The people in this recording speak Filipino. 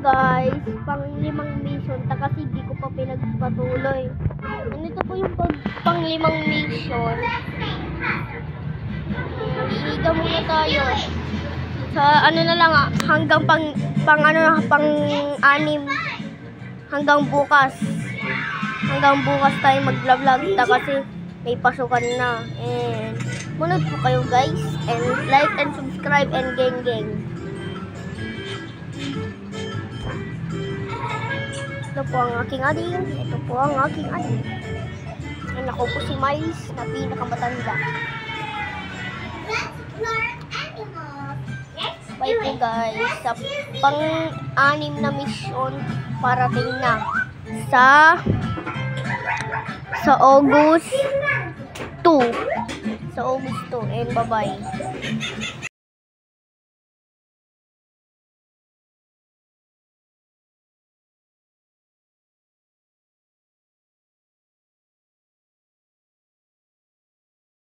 guys, pang limang mission, ta kasi di ko pa pinagpatuloy. Ganito po yung pag, pang limang mission. Higa muna tayo. Sa ano na lang ah, hanggang pang, pang ano na, pang anim. Hanggang bukas. Hanggang bukas tayo mag-vlog ta kasi may pasukan na. And, munod po kayo guys. And like and subscribe and gang gang. Ito po ang aking ading. Ito po ang aking ading. And ako po si Miles na pinakamatanda. Bye po guys. Sa pang-anim na mission parating na sa sa August 2. Sa August 2. And bye-bye.